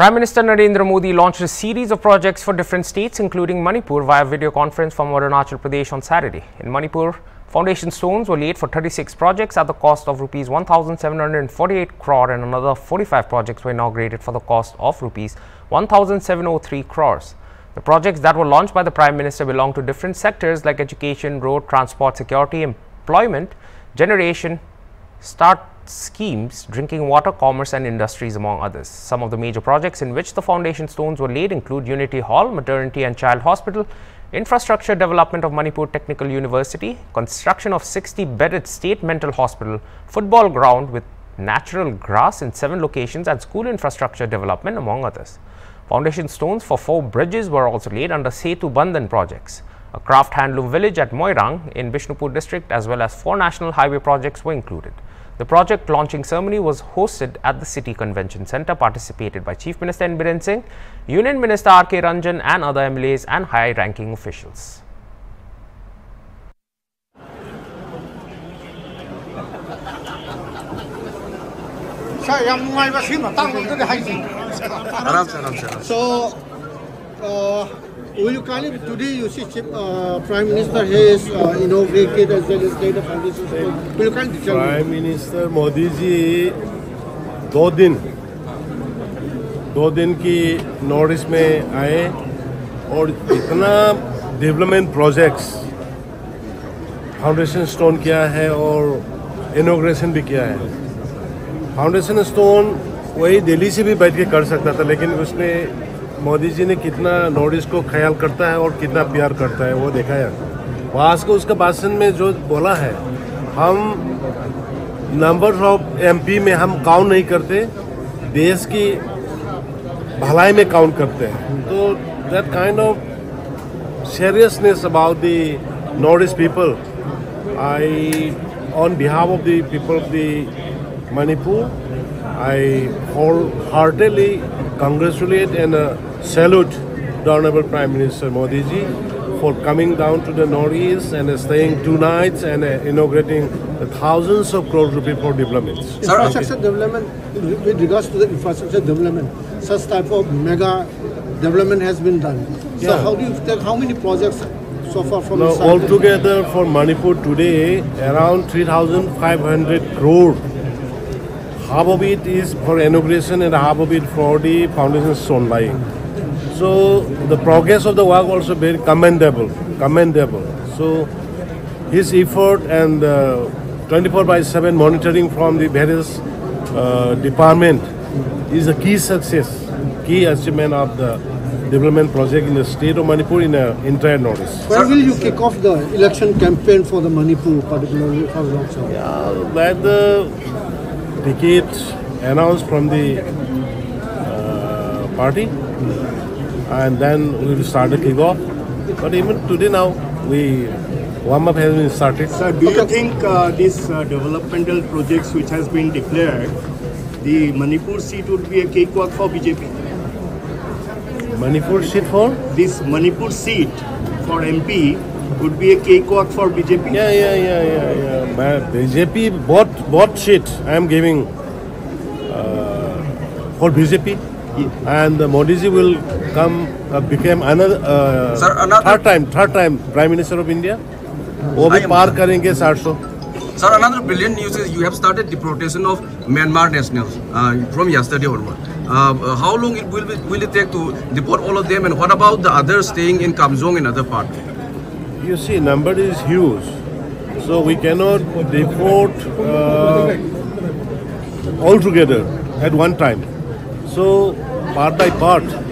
Prime Minister Narendra Modi launched a series of projects for different states, including Manipur, via video conference from Arunachal Pradesh on Saturday. In Manipur, foundation stones were laid for 36 projects at the cost of rupees 1,748 crore, and another 45 projects were inaugurated for the cost of rupees 1,703 crores. The projects that were launched by the Prime Minister belong to different sectors like education, road, transport, security, employment, generation, start schemes, drinking water, commerce and industries among others. Some of the major projects in which the foundation stones were laid include Unity Hall, Maternity and Child Hospital, infrastructure development of Manipur Technical University, construction of 60 bedded state mental hospital, football ground with natural grass in seven locations and school infrastructure development among others. Foundation stones for four bridges were also laid under Setu Bandhan projects. A craft handloom village at Moirang in Bishnupur district as well as four national highway projects were included. The project launching ceremony was hosted at the City Convention Centre, participated by Chief Minister N. Biren Singh, Union Minister R. K. Ranjan and other MLAs and high-ranking officials. So, uh, will you kindly today you see Chief, uh, Prime Minister has uh, inaugurated as well as laid a foundation. Will you kindly tell me? Prime minister Modi ji दो दिन दो दिन की north में आए और इतना development projects foundation stone किया है और इनोग्रेशन भी किया है फाउंडेशन स्टोन वही दिल्ली से भी बैठ के कर सकता था लेकिन उसमें मोदी जी ने कितना नॉर्थ ईस्ट को ख्याल करता है और कितना प्यार करता है, वो देखा है। वहाँ को उसका भाषण में जो बोला है, हम नंबर ऑफ़ एमपी में हम काउंट नहीं करते, देश की भलाई में काउंट करते हैं। तो that kind of seriousness about the North East people I on behalf of the people of the Manipur I wholeheartedly congratulate and salute the Honorable Prime Minister Modi ji for coming down to the Northeast and staying two nights and uh, inaugurating the thousands of crore rupee for developments. Infrastructure development, with regards to the infrastructure development, such type of mega development has been done. So Yeah. how do you take, how many projects so far from Now, altogether for Manipur today, around 3,500 crore. Half of it is for inauguration and half of it for the foundation stone laying. So the progress of the work also very commendable, commendable. So his effort and uh, 24 by 7 monitoring from the various uh, department is a key success, key achievement of the development project in the state of Manipur in the entire Northeast. When will you kick off the election campaign for the Manipur, particularly for Lok Sabha? Uh, that the ticket announced from the party, and then we will start the kickoff. But even today now, we warm up has been started. Sir, do you think uh, these uh, developmental projects which has been declared, the Manipur seat would be a cakewalk for BJP? Manipur seat for? This Manipur seat for MP would be a cakewalk for BJP? Yeah, yeah, yeah, yeah, yeah. Ma- BJP bought bought seat. I am giving uh, for BJP, and Modi ji will come uh, another, uh, Sir, another third time third time Prime Minister of India. वो भी पार करेंगे 700. Sir, another brilliant news is you have started deportation of Myanmar nationals uh, from yesterday onward. Uh, uh, how long it will, be, will it take to deport all of them and what about the others staying in Kamjong and other part? You see, number is huge. So we cannot deport uh, altogether at one time. So part by part